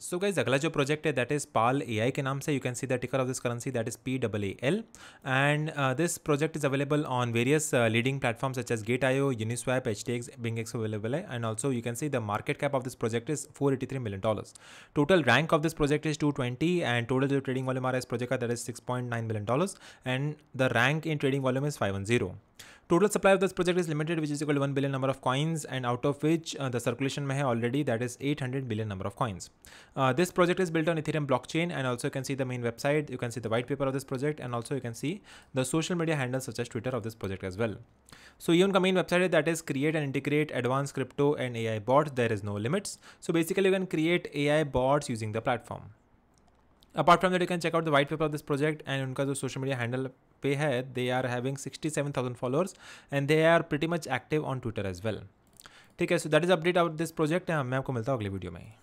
So guys अगला जो project है दैट इज़ पाल ए आई के नाम से you can see the ticker of this currency that is P double A L and this project is available on various leading platform such as gate आयो Uniswap H T X Bing X available है and also you can see the market cap of this project is four eighty three million dollars total rank of this project is two twenty and total जो trading volume आ रहा है इस project का that is six point nine million dollars and the rank in trading volume is five one zero Total supply of this project is limited, which is equal to 1 billion number of coins, and out of which uh, the circulation may have already that is 800 billion number of coins. Uh, this project is built on Ethereum blockchain, and also you can see the main website, you can see the white paper of this project, and also you can see the social media handles such as Twitter of this project as well. So even the main website that is create and integrate advanced crypto and AI bots. There is no limits. So basically you can create AI bots using the platform. Apart from that, you can check out the white paper of this project and उनका जो social media handle पे है they are having sixty seven thousand followers and they are pretty much active on Twitter as well ठीक है so that is update out this project मैं आपको मिलता हूँ अगले वीडियो में।